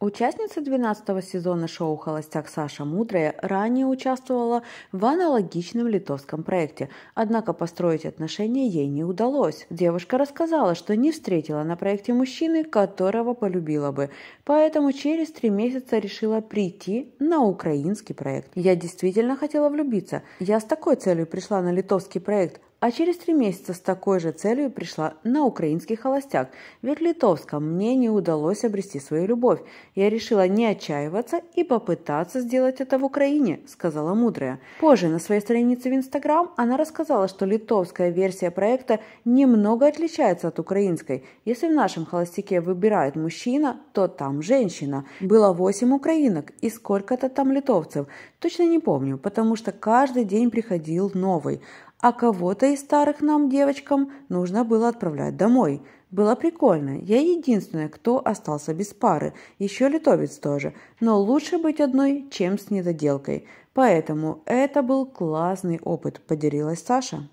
Участница 12 сезона шоу «Холостяк» Саша Мудрая ранее участвовала в аналогичном литовском проекте, однако построить отношения ей не удалось. Девушка рассказала, что не встретила на проекте мужчины, которого полюбила бы, поэтому через три месяца решила прийти на украинский проект. «Я действительно хотела влюбиться. Я с такой целью пришла на литовский проект, а через три месяца с такой же целью пришла на украинский холостяк, ведь в литовском мне не удалось обрести свою любовь. Я решила не отчаиваться и попытаться сделать это в Украине, сказала мудрая. Позже на своей странице в Инстаграм она рассказала, что литовская версия проекта немного отличается от украинской. Если в нашем холостяке выбирает мужчина, то там женщина. Было восемь украинок и сколько-то там литовцев. Точно не помню, потому что каждый день приходил новый а кого-то из старых нам, девочкам, нужно было отправлять домой. Было прикольно. Я единственная, кто остался без пары. Еще литовец тоже. Но лучше быть одной, чем с недоделкой. Поэтому это был классный опыт, поделилась Саша.